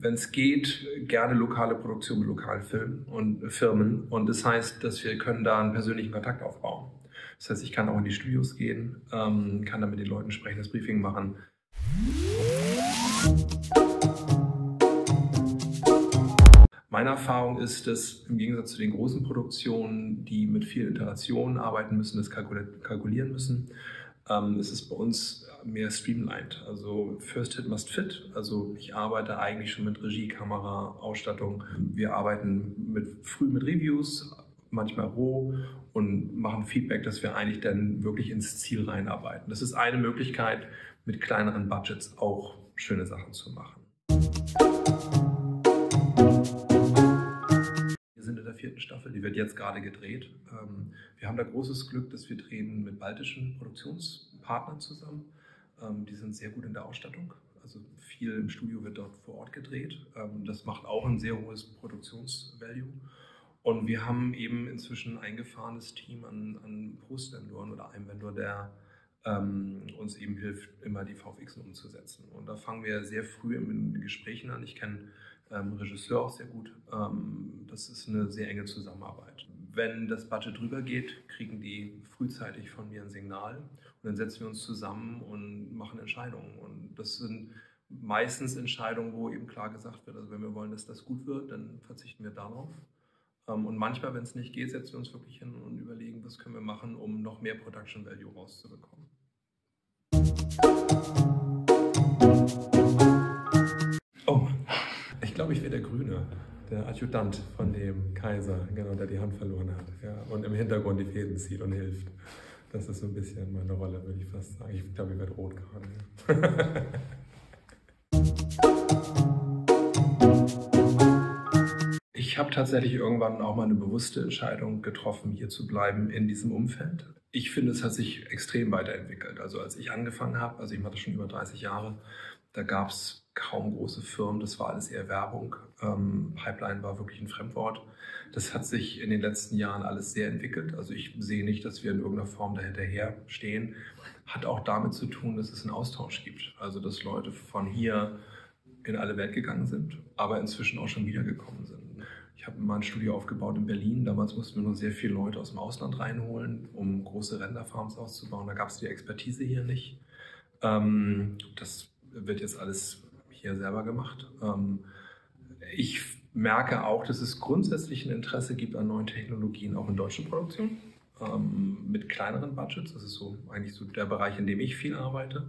wenn es geht, gerne lokale Produktion mit lokalen Filmen und Firmen. Und das heißt, dass wir können da einen persönlichen Kontakt aufbauen. Das heißt, ich kann auch in die Studios gehen, ähm, kann da mit den Leuten sprechen, das Briefing machen. Meine Erfahrung ist, dass im Gegensatz zu den großen Produktionen, die mit viel Iteration arbeiten müssen, das kalkulieren müssen, ähm, ist es bei uns mehr streamlined. Also First Hit must fit. Also ich arbeite eigentlich schon mit Regie, Kamera, Ausstattung. Wir arbeiten mit, früh mit Reviews, manchmal roh und machen Feedback, dass wir eigentlich dann wirklich ins Ziel reinarbeiten. Das ist eine Möglichkeit, mit kleineren Budgets auch schöne Sachen zu machen. Vierten Staffel, die wird jetzt gerade gedreht. Ähm, wir haben da großes Glück, dass wir drehen mit baltischen Produktionspartnern zusammen. Ähm, die sind sehr gut in der Ausstattung. Also viel im Studio wird dort vor Ort gedreht. Ähm, das macht auch ein sehr hohes Produktionsvalue. Und wir haben eben inzwischen ein eingefahrenes Team an, an Post-Vendoren oder einem Vendor, der ähm, uns eben hilft, immer die VFX umzusetzen. Und da fangen wir sehr früh in den Gesprächen an. Ich kenne ähm, Regisseur auch sehr gut. Ähm, das ist eine sehr enge Zusammenarbeit. Wenn das Budget drüber geht, kriegen die frühzeitig von mir ein Signal und dann setzen wir uns zusammen und machen Entscheidungen. Und das sind meistens Entscheidungen, wo eben klar gesagt wird, also wenn wir wollen, dass das gut wird, dann verzichten wir darauf. Ähm, und manchmal, wenn es nicht geht, setzen wir uns wirklich hin und überlegen, was können wir machen, um noch mehr Production Value rauszubekommen. Oh, ich glaube, ich wäre der Grüne, der Adjutant von dem Kaiser, genau, der die Hand verloren hat ja, und im Hintergrund die Fäden zieht und hilft. Das ist so ein bisschen meine Rolle, würde ich fast sagen. Ich glaube, ich werde rot gerade. Ich habe tatsächlich irgendwann auch mal eine bewusste Entscheidung getroffen, hier zu bleiben in diesem Umfeld. Ich finde, es hat sich extrem weiterentwickelt. Also als ich angefangen habe, also ich mache das schon über 30 Jahre, da gab es kaum große Firmen, das war alles eher Werbung. Ähm, Pipeline war wirklich ein Fremdwort. Das hat sich in den letzten Jahren alles sehr entwickelt. Also ich sehe nicht, dass wir in irgendeiner Form dahinterher stehen. Hat auch damit zu tun, dass es einen Austausch gibt. Also dass Leute von hier in alle Welt gegangen sind, aber inzwischen auch schon wiedergekommen sind. Ich habe mal ein Studio aufgebaut in Berlin. Damals mussten wir noch sehr viele Leute aus dem Ausland reinholen, um große Renderfarms auszubauen. Da gab es die Expertise hier nicht. Ähm, das wird jetzt alles hier selber gemacht. Ähm, ich merke auch, dass es grundsätzlich ein Interesse gibt an neuen Technologien, auch in deutschen Produktionen, ähm, mit kleineren Budgets. Das ist so eigentlich so der Bereich, in dem ich viel arbeite.